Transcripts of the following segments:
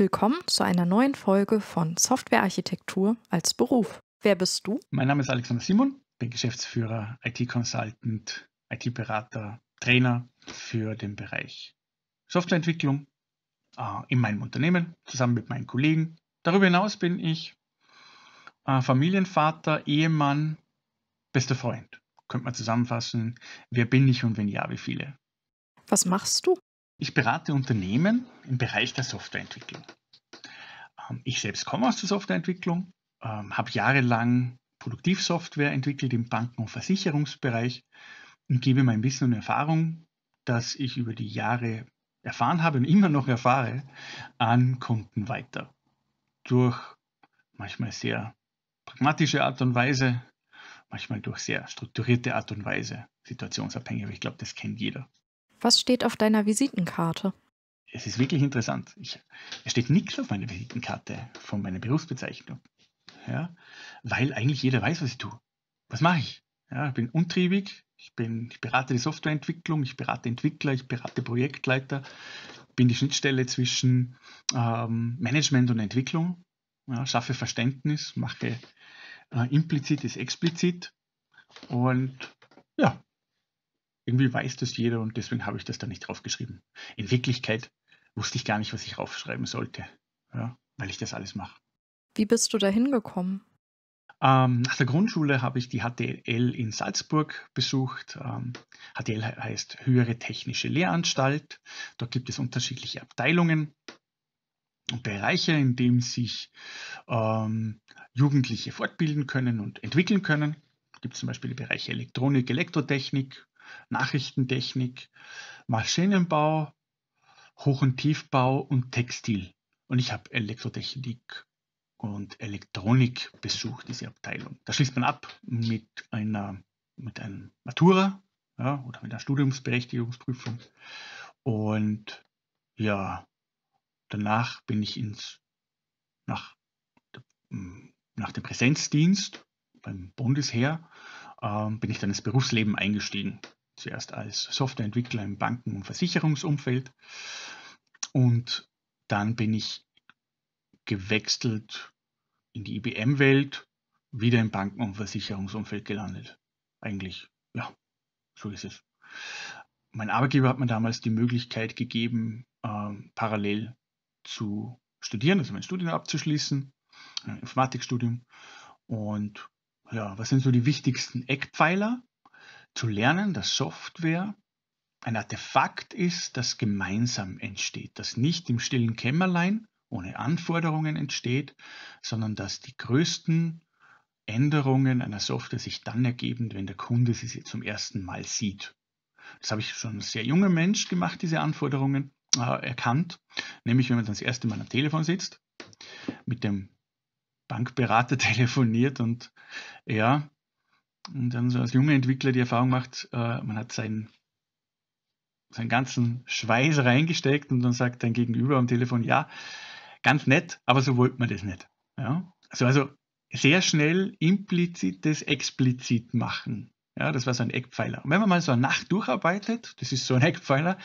Willkommen zu einer neuen Folge von Softwarearchitektur als Beruf. Wer bist du? Mein Name ist Alexander Simon, bin Geschäftsführer, IT-Consultant, IT-Berater, Trainer für den Bereich Softwareentwicklung äh, in meinem Unternehmen zusammen mit meinen Kollegen. Darüber hinaus bin ich äh, Familienvater, Ehemann, bester Freund. Könnte man zusammenfassen, wer bin ich und wenn ja, wie viele? Was machst du? Ich berate Unternehmen im Bereich der Softwareentwicklung. Ähm, ich selbst komme aus der Softwareentwicklung, ähm, habe jahrelang Produktivsoftware entwickelt im Banken- und Versicherungsbereich und gebe mein Wissen und Erfahrung, das ich über die Jahre erfahren habe und immer noch erfahre, an Kunden weiter. Durch manchmal sehr pragmatische Art und Weise, manchmal durch sehr strukturierte Art und Weise, situationsabhängig, aber ich glaube, das kennt jeder. Was steht auf deiner Visitenkarte? Es ist wirklich interessant. Ich, es steht nichts auf meiner Visitenkarte von meiner Berufsbezeichnung. Ja, weil eigentlich jeder weiß, was ich tue. Was mache ich? Ja, ich bin untriebig, ich, bin, ich berate die Softwareentwicklung, ich berate Entwickler, ich berate Projektleiter, bin die Schnittstelle zwischen ähm, Management und Entwicklung, ja, schaffe Verständnis, mache äh, implizites explizit und ja, irgendwie weiß das jeder und deswegen habe ich das da nicht draufgeschrieben. In Wirklichkeit wusste ich gar nicht, was ich draufschreiben sollte, ja, weil ich das alles mache. Wie bist du da hingekommen? Ähm, nach der Grundschule habe ich die HTL in Salzburg besucht. Ähm, HTL heißt Höhere Technische Lehranstalt. Dort gibt es unterschiedliche Abteilungen und Bereiche, in denen sich ähm, Jugendliche fortbilden können und entwickeln können. Es gibt zum Beispiel die Bereiche Elektronik, Elektrotechnik, Nachrichtentechnik, Maschinenbau, Hoch- und Tiefbau und Textil. Und ich habe Elektrotechnik und Elektronik besucht, diese Abteilung. Da schließt man ab mit einer mit einem Matura ja, oder mit einer Studiumsberechtigungsprüfung. Und ja, danach bin ich ins, nach, nach dem Präsenzdienst beim Bundesheer, äh, bin ich dann ins Berufsleben eingestiegen zuerst als Softwareentwickler im Banken- und Versicherungsumfeld und dann bin ich gewechselt in die IBM-Welt, wieder im Banken- und Versicherungsumfeld gelandet. Eigentlich, ja, so ist es. Mein Arbeitgeber hat mir damals die Möglichkeit gegeben, ähm, parallel zu studieren, also mein Studium abzuschließen, ein Informatikstudium. Und ja, was sind so die wichtigsten Eckpfeiler? Zu lernen, dass Software ein Artefakt ist, das gemeinsam entsteht, das nicht im stillen Kämmerlein ohne Anforderungen entsteht, sondern dass die größten Änderungen einer Software sich dann ergeben, wenn der Kunde sie zum ersten Mal sieht. Das habe ich schon als sehr junger Mensch gemacht, diese Anforderungen äh, erkannt, nämlich wenn man das erste Mal am Telefon sitzt, mit dem Bankberater telefoniert und ja, und dann so als junger Entwickler die Erfahrung macht, äh, man hat seinen, seinen ganzen Schweiß reingesteckt und dann sagt dein Gegenüber am Telefon, ja, ganz nett, aber so wollte man das nicht. Ja? Also, also sehr schnell implizites explizit machen. Ja, das war so ein Eckpfeiler. Und wenn man mal so eine Nacht durcharbeitet, das ist so ein Eckpfeiler,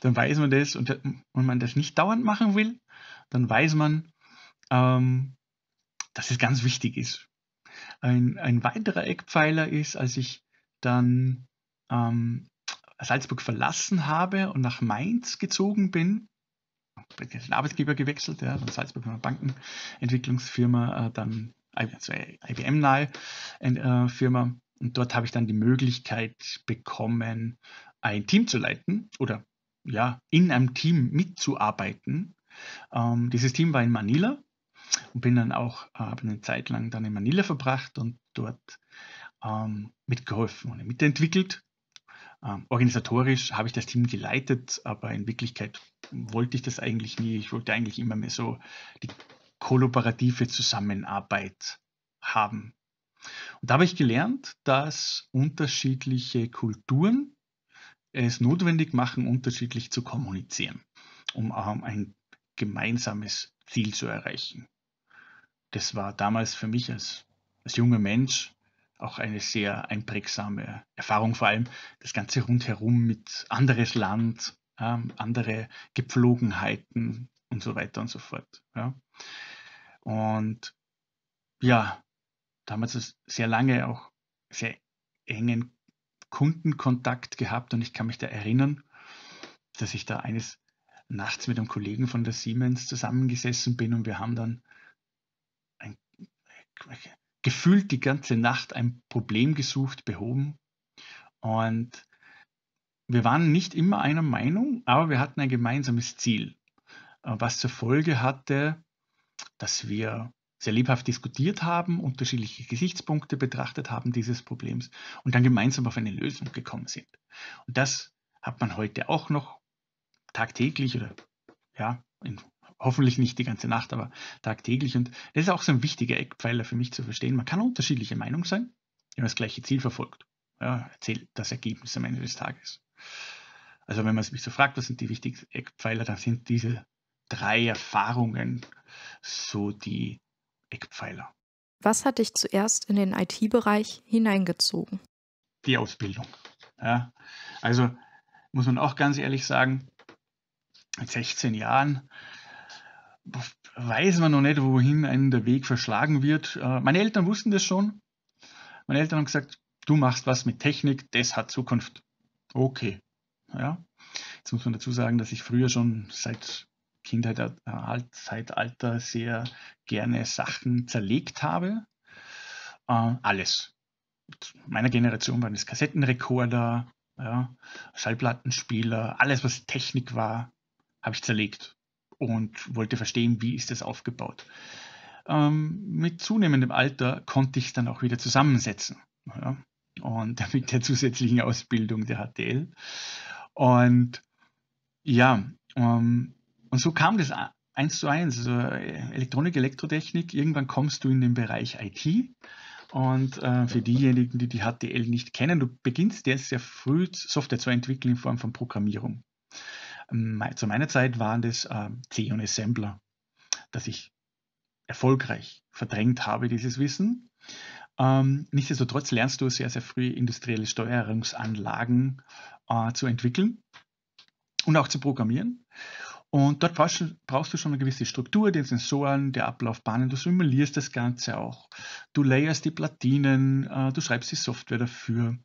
dann weiß man das und wenn man das nicht dauernd machen will, dann weiß man, ähm, dass es ganz wichtig ist. Ein, ein weiterer Eckpfeiler ist, als ich dann ähm, Salzburg verlassen habe und nach Mainz gezogen bin, den Arbeitgeber gewechselt, ja, von Salzburg eine Bankenentwicklungsfirma, äh, dann also IBM-nahe äh, Firma. Und dort habe ich dann die Möglichkeit bekommen, ein Team zu leiten oder ja, in einem Team mitzuarbeiten. Ähm, dieses Team war in Manila und bin dann auch äh, eine Zeit lang dann in Manila verbracht und dort ähm, mitgeholfen und mitentwickelt. Ähm, organisatorisch habe ich das Team geleitet, aber in Wirklichkeit wollte ich das eigentlich nie. Ich wollte eigentlich immer mehr so die kollaborative Zusammenarbeit haben. Und da habe ich gelernt, dass unterschiedliche Kulturen es notwendig machen, unterschiedlich zu kommunizieren, um ähm, ein gemeinsames Ziel zu erreichen das war damals für mich als, als junger Mensch auch eine sehr einprägsame Erfahrung, vor allem das Ganze rundherum mit anderes Land, äh, andere Gepflogenheiten und so weiter und so fort. Ja. Und ja, damals sehr lange auch sehr engen Kundenkontakt gehabt und ich kann mich da erinnern, dass ich da eines nachts mit einem Kollegen von der Siemens zusammengesessen bin und wir haben dann gefühlt die ganze Nacht ein Problem gesucht, behoben und wir waren nicht immer einer Meinung, aber wir hatten ein gemeinsames Ziel, äh, was zur Folge hatte, dass wir sehr lebhaft diskutiert haben, unterschiedliche Gesichtspunkte betrachtet haben dieses Problems und dann gemeinsam auf eine Lösung gekommen sind. Und das hat man heute auch noch tagtäglich oder ja, in, hoffentlich nicht die ganze Nacht, aber tagtäglich. Und das ist auch so ein wichtiger Eckpfeiler für mich zu verstehen. Man kann unterschiedliche Meinung sein, wenn man das gleiche Ziel verfolgt. Ja, erzählt das Ergebnis am Ende des Tages. Also wenn man sich so fragt, was sind die wichtigsten Eckpfeiler, dann sind diese drei Erfahrungen so die Eckpfeiler. Was hat dich zuerst in den IT-Bereich hineingezogen? Die Ausbildung. Ja, also muss man auch ganz ehrlich sagen, mit 16 Jahren weiß man noch nicht, wohin einen der Weg verschlagen wird. Äh, meine Eltern wussten das schon. Meine Eltern haben gesagt, du machst was mit Technik, das hat Zukunft. Okay. Ja. Jetzt muss man dazu sagen, dass ich früher schon seit Kindheit, äh, Zeitalter sehr gerne Sachen zerlegt habe. Äh, alles. Mit meiner Generation waren es Kassettenrekorder, ja, Schallplattenspieler, alles was Technik war, habe ich zerlegt und wollte verstehen, wie ist das aufgebaut. Ähm, mit zunehmendem Alter konnte ich es dann auch wieder zusammensetzen. Ja, und mit der zusätzlichen Ausbildung der HTL. Und ja, ähm, und so kam das eins zu eins. Also Elektronik, Elektrotechnik, irgendwann kommst du in den Bereich IT. Und äh, für diejenigen, die die HTL nicht kennen, du beginnst jetzt sehr früh Software zu entwickeln in Form von Programmierung. Ähm, zu meiner Zeit waren das C und Assembler, dass ich erfolgreich verdrängt habe, dieses Wissen. Ähm, nichtsdestotrotz lernst du sehr, sehr früh industrielle Steuerungsanlagen äh, zu entwickeln und auch zu programmieren. Und dort brauchst du, schon eine gewisse Struktur, die Sensoren, die Ablaufbahnen, du simulierst das Ganze auch. Du layerst die Platinen, äh, du schreibst die Software dafür.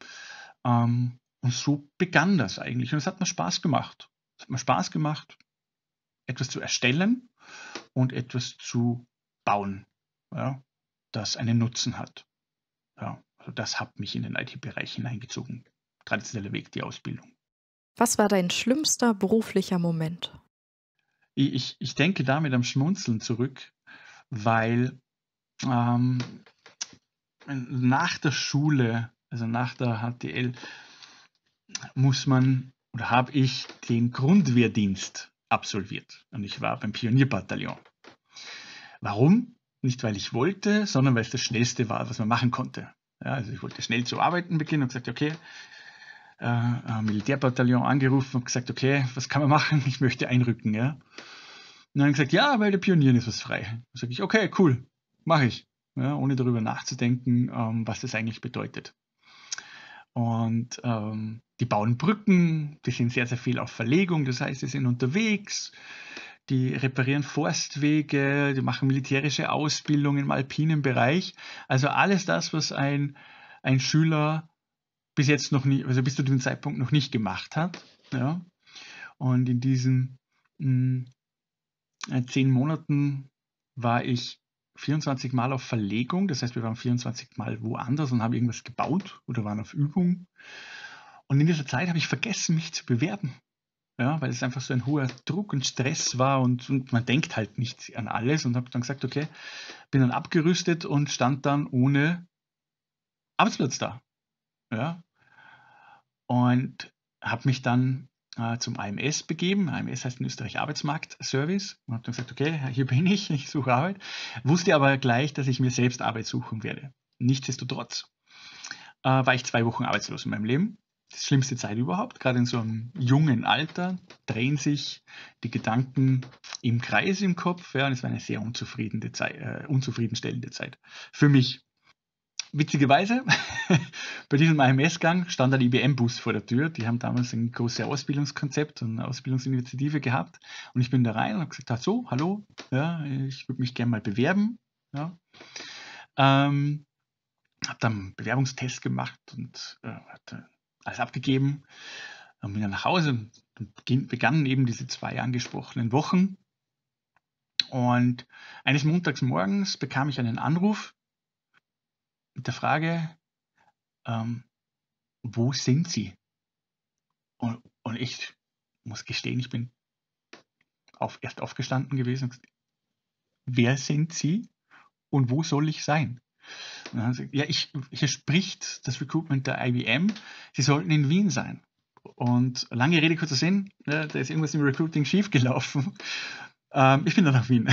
Ähm, und so begann das eigentlich. Und es hat mir Spaß gemacht. Es hat mir Spaß gemacht, etwas zu erstellen und etwas zu bauen, ja, das einen Nutzen hat. Ja, also das hat mich in den IT-Bereich hineingezogen. Traditioneller Weg, die Ausbildung. Was war dein schlimmster beruflicher Moment? Ich, ich denke damit am Schmunzeln zurück, weil ähm, nach der Schule, also nach der HTL, muss man oder habe ich den Grundwehrdienst absolviert und ich war beim Pionierbataillon. Warum? Nicht, weil ich wollte, sondern weil es das Schnellste war, was man machen konnte. Ja, also ich wollte schnell zu arbeiten beginnen und gesagt, okay, äh, Militärbataillon angerufen und gesagt, okay, was kann man machen? Ich möchte einrücken. Ja. Und dann gesagt, ja, bei der Pionieren ist was frei. Dann sage ich, okay, cool, mache ich. Ja, ohne darüber nachzudenken, ähm, was das eigentlich bedeutet. Und ähm, die bauen Brücken, die sind sehr, sehr viel auf Verlegung, das heißt, sie sind unterwegs, die reparieren Forstwege, die machen militärische Ausbildung im alpinen Bereich. Also alles das, was ein, ein Schüler bis jetzt noch nie, also bis zu dem Zeitpunkt noch nicht gemacht hat. Ja. Und in diesen mh, hm, äh, zehn Monaten war ich 24 Mal auf Verlegung, das heißt, wir waren 24 Mal woanders und haben irgendwas gebaut oder waren auf Übung. Und in dieser Zeit habe ich vergessen, mich zu bewerben. Ja, weil es einfach so ein hoher Druck und Stress war und, und man denkt halt nicht an alles und habe dann gesagt, okay, bin dann abgerüstet und stand dann ohne Arbeitsplatz da. Ja, und habe mich dann äh, zum AMS begeben. AMS heißt in Österreich Arbeitsmarktservice und habe dann gesagt, okay, hier bin ich, ich suche Arbeit. Wusste aber gleich, dass ich mir selbst Arbeit suchen werde. Nichtsdestotrotz äh, war ich zwei Wochen arbeitslos in meinem Leben. Das schlimmste Zeit überhaupt. Gerade in so einem jungen Alter drehen sich die Gedanken im Kreis im Kopf. Ja, und es war eine sehr unzufriedene Zeit, äh, unzufriedenstellende Zeit für mich. Witzigerweise, bei diesem AMS-Gang stand ein IBM-Bus vor der Tür. Die haben damals ein großes Ausbildungskonzept und eine Ausbildungsinitiative gehabt. Und ich bin da rein und habe gesagt, so, hallo, ja, ich würde mich gerne mal bewerben. Ja. Ähm, habe dann einen Bewerbungstest gemacht und äh, hatte alles abgegeben. Dann bin ich nach Hause und begannen eben diese zwei angesprochenen Wochen. Und eines Montags morgens bekam ich einen Anruf mit der Frage, ähm, wo sind Sie? Und, und, ich muss gestehen, ich bin auf, erst aufgestanden gewesen und gesagt, wer sind Sie und wo soll ich sein? Gesagt, ja, ich, hier spricht das Recruitment der IBM, Sie sollten in Wien sein. Und lange Rede, kurzer Sinn, ne, da ist irgendwas im Recruiting schiefgelaufen. Ähm, ich bin dann nach Wien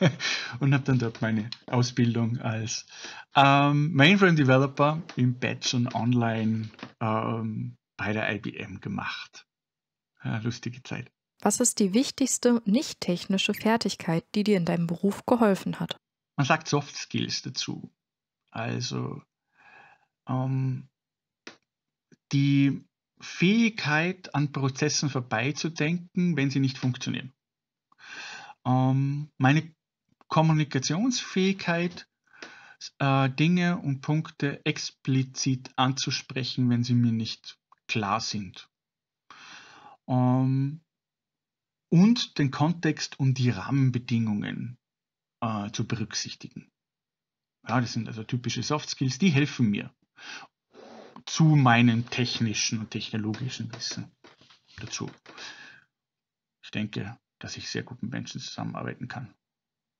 und habe dann dort meine Ausbildung als ähm, Mainframe Developer im Batch und Online ähm, bei der IBM gemacht. Ja, lustige Zeit. Was ist die wichtigste nicht technische Fertigkeit, die dir in deinem Beruf geholfen hat? Man sagt Soft Skills dazu. Also ähm, die Fähigkeit, an Prozessen vorbeizudenken, wenn sie nicht funktionieren. Ähm, meine Kommunikationsfähigkeit, äh, Dinge und Punkte explizit anzusprechen, wenn sie mir nicht klar sind. Ähm, und den Kontext und die Rahmenbedingungen äh, zu berücksichtigen. Ja, das sind also typische Soft Skills, die helfen mir zu meinem technischen und technologischen Wissen dazu. Ich denke, dass ich sehr gut mit Menschen zusammenarbeiten kann.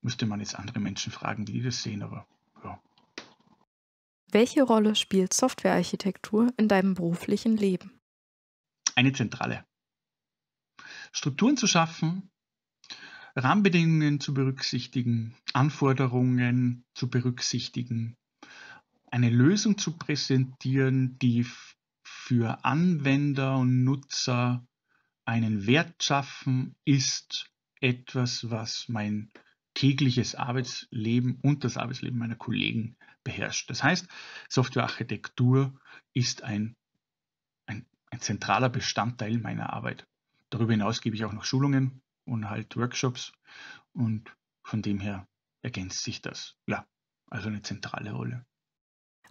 Müsste man jetzt andere Menschen fragen, die das sehen, aber ja. Welche Rolle spielt Softwarearchitektur in deinem beruflichen Leben? Eine zentrale. Strukturen zu schaffen, Rahmenbedingungen zu berücksichtigen, Anforderungen zu berücksichtigen, eine Lösung zu präsentieren, die für Anwender und Nutzer einen Wert schaffen, ist etwas, was mein tägliches Arbeitsleben und das Arbeitsleben meiner Kollegen beherrscht. Das heißt, Softwarearchitektur ist ein, ein, ein zentraler Bestandteil meiner Arbeit. Darüber hinaus gebe ich auch noch Schulungen und halt Workshops und von dem her ergänzt sich das. Ja, also eine zentrale Rolle.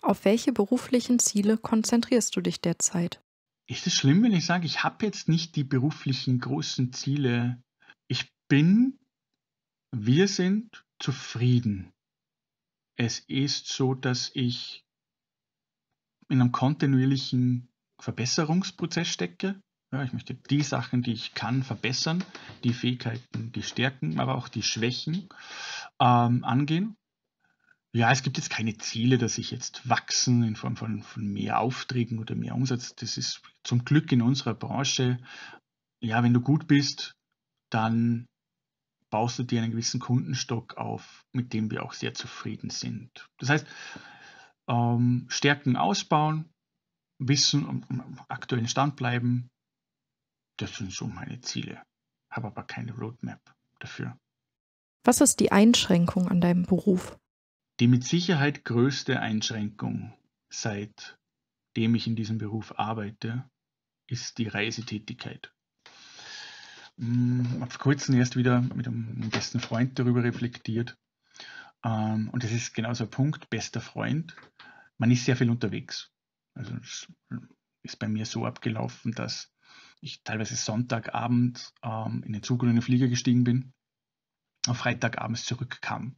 Auf welche beruflichen Ziele konzentrierst du dich derzeit? Ist es schlimm, wenn ich sage, ich habe jetzt nicht die beruflichen großen Ziele? Ich bin, wir sind zufrieden. Es ist so, dass ich in einem kontinuierlichen Verbesserungsprozess stecke. Ja, ich möchte die Sachen, die ich kann, verbessern, die Fähigkeiten, die Stärken, aber auch die Schwächen ähm, angehen. Ja, es gibt jetzt keine Ziele, dass ich jetzt wachsen in Form von, von mehr Aufträgen oder mehr Umsatz. Das ist zum Glück in unserer Branche. Ja, wenn du gut bist, dann baust du dir einen gewissen Kundenstock auf, mit dem wir auch sehr zufrieden sind. Das heißt, ähm, Stärken ausbauen, Wissen am, am aktuellen Stand bleiben, das sind so meine Ziele. Habe aber keine Roadmap dafür. Was ist die Einschränkung an deinem Beruf? Die mit Sicherheit größte Einschränkung, seitdem ich in diesem Beruf arbeite, ist die Reisetätigkeit. Hm, ich habe vor kurzem erst wieder mit einem besten Freund darüber reflektiert. Ähm, und das ist genau so ein Punkt, bester Freund. Man ist sehr viel unterwegs. Also es ist bei mir so abgelaufen, dass ich teilweise Sonntagabend ähm, in den Zug oder in den Flieger gestiegen bin, auf Freitagabends zurückkam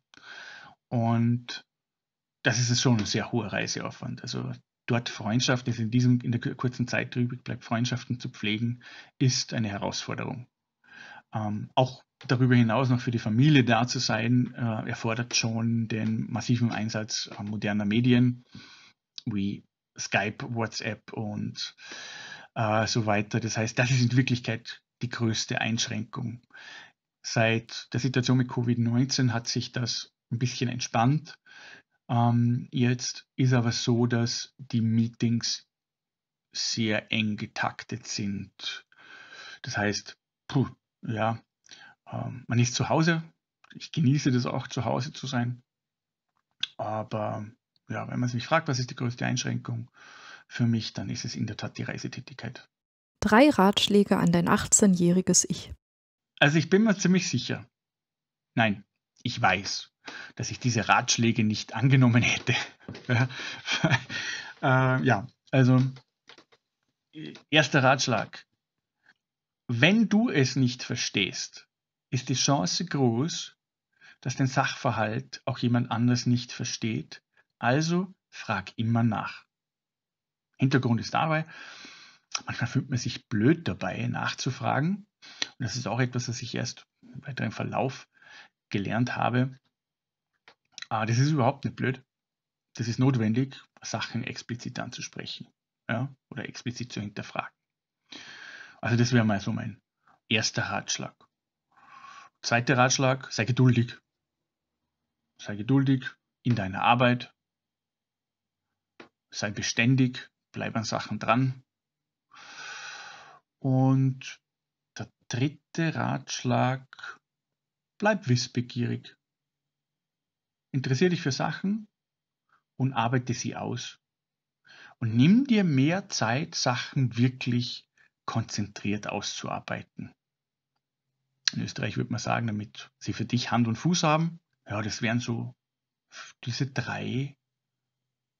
und das ist schon ein sehr hoher Reiseaufwand. Also dort Freundschaften, also in diesem, in der kurzen Zeit übrig bleibt, Freundschaften zu pflegen, ist eine Herausforderung. Ähm, auch darüber hinaus noch für die Familie da zu sein, äh, erfordert schon den massiven Einsatz äh, moderner Medien wie Skype, WhatsApp und äh, so weiter. Das heißt, das ist in Wirklichkeit die größte Einschränkung. Seit der Situation mit Covid-19 hat sich das ein bisschen entspannt. Ähm, jetzt ist aber so, dass die Meetings sehr eng getaktet sind. Das heißt, puh, ja, ähm, man ist zu Hause. Ich genieße das auch, zu Hause zu sein. Aber ja, wenn man sich fragt, was ist die größte Einschränkung für mich, dann ist es in der Tat die Reisetätigkeit. Drei Ratschläge an dein 18-jähriges Ich. Also ich bin mir ziemlich sicher. Nein, ich weiß, dass ich diese Ratschläge nicht angenommen hätte. äh, ja, also erster Ratschlag. Wenn du es nicht verstehst, ist die Chance groß, dass den Sachverhalt auch jemand anders nicht versteht. Also frag immer nach. Hintergrund ist dabei, manchmal fühlt man sich blöd dabei, nachzufragen. Und das ist auch etwas, was ich erst im weiteren Verlauf gelernt habe. Aber das ist überhaupt nicht blöd. Das ist notwendig, Sachen explizit anzusprechen ja, oder explizit zu hinterfragen. Also das wäre mal so mein erster Ratschlag. Zweiter Ratschlag, sei geduldig. Sei geduldig in deiner Arbeit. Sei beständig, bleib an Sachen dran. Und der dritte Ratschlag, bleib wissbegierig. Interessier dich für Sachen und arbeite sie aus. Und nimm dir mehr Zeit, Sachen wirklich konzentriert auszuarbeiten. In Österreich würde man sagen, damit sie für dich Hand und Fuß haben, ja, das wären so diese drei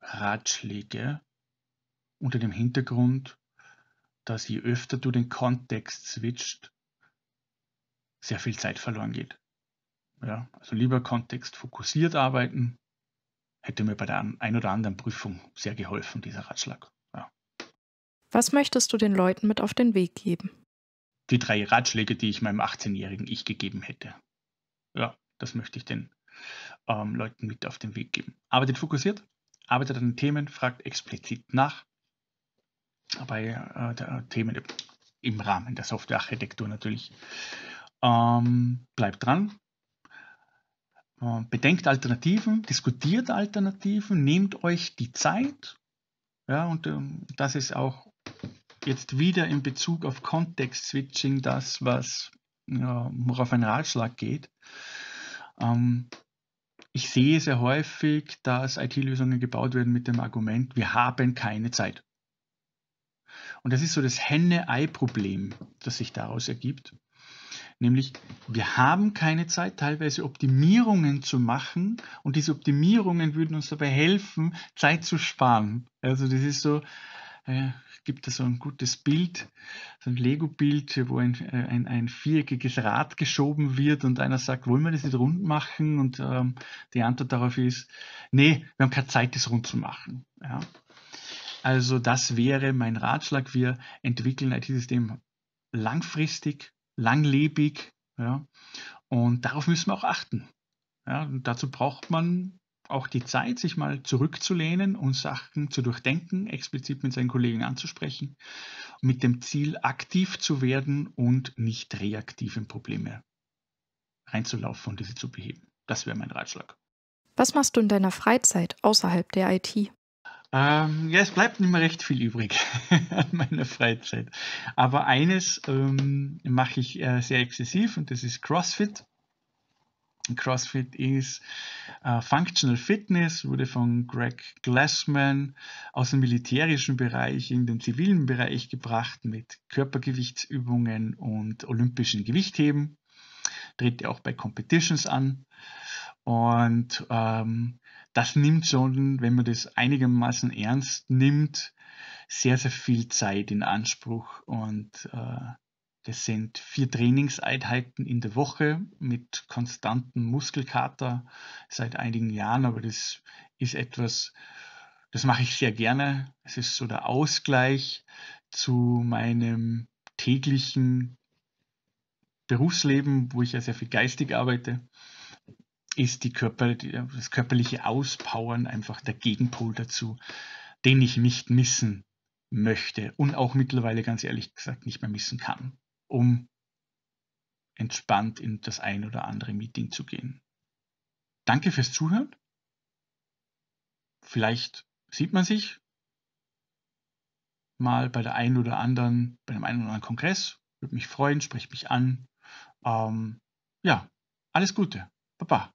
Ratschläge unter dem Hintergrund, dass je öfter du den Kontext switcht, sehr viel Zeit verloren geht. Ja, also lieber Kontext fokussiert arbeiten, hätte mir bei der ein oder anderen Prüfung sehr geholfen, dieser Ratschlag. Ja. Was möchtest du den Leuten mit auf den Weg geben? Die drei Ratschläge, die ich meinem 18-jährigen Ich gegeben hätte. Ja, das möchte ich den ähm, Leuten mit auf den Weg geben. Arbeitet fokussiert, arbeitet an den Themen, fragt explizit nach bei äh, der Themen im Rahmen der Softwarearchitektur natürlich. Ähm, bleibt dran, bedenkt Alternativen, diskutiert Alternativen, nehmt euch die Zeit. Ja, und ähm, das ist auch jetzt wieder in Bezug auf Kontext-Switching das, was ja, worauf ein Ratschlag geht. Ähm, ich sehe sehr häufig, dass IT-Lösungen gebaut werden mit dem Argument, wir haben keine Zeit. Und das ist so das Henne-Ei-Problem, das sich daraus ergibt. Nämlich, wir haben keine Zeit, teilweise Optimierungen zu machen und diese Optimierungen würden uns dabei helfen, Zeit zu sparen. Also das ist so, äh, gibt es so ein gutes Bild, so ein Lego-Bild, wo ein, äh, ein, ein, viereckiges Rad geschoben wird und einer sagt, wollen wir das nicht rund machen? Und ähm, die Antwort darauf ist, nee, wir haben keine Zeit, das rund zu machen. Ja. Also das wäre mein Ratschlag. Wir entwickeln ein IT-System langfristig langlebig. Ja? Und darauf müssen wir auch achten. Ja? Und dazu braucht man auch die Zeit, sich mal zurückzulehnen und Sachen zu durchdenken, explizit mit seinen Kollegen anzusprechen, mit dem Ziel, aktiv zu werden und nicht reaktiv in Probleme reinzulaufen und diese zu beheben. Das wäre mein Ratschlag. Was machst du in deiner Freizeit außerhalb der IT? Ähm, ja, es bleibt nicht mehr recht viel übrig an meiner Freizeit. Aber eines ähm, mache ich äh, sehr exzessiv und das ist CrossFit. CrossFit ist äh, Functional Fitness, wurde von Greg Glassman aus dem militärischen Bereich in den zivilen Bereich gebracht mit Körpergewichtsübungen und olympischen Gewichtheben. Tritt auch bei Competitions an. Und ähm, das nimmt schon, wenn man das einigermaßen ernst nimmt, sehr, sehr viel Zeit in Anspruch. Und äh, das sind vier Trainingseinheiten in der Woche mit konstantem Muskelkater seit einigen Jahren, aber das ist etwas, das mache ich sehr gerne. Es ist so der Ausgleich zu meinem täglichen Berufsleben, wo ich ja sehr viel geistig arbeite ist die Körper, das körperliche Auspowern einfach der Gegenpol dazu, den ich nicht missen möchte und auch mittlerweile ganz ehrlich gesagt nicht mehr missen kann, um entspannt in das ein oder andere Meeting zu gehen. Danke fürs Zuhören. Vielleicht sieht man sich mal bei der einen oder anderen, bei dem einen oder anderen Kongress. Würde mich freuen, sprecht mich an. Ähm, ja, alles Gute. Baba.